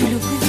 Je.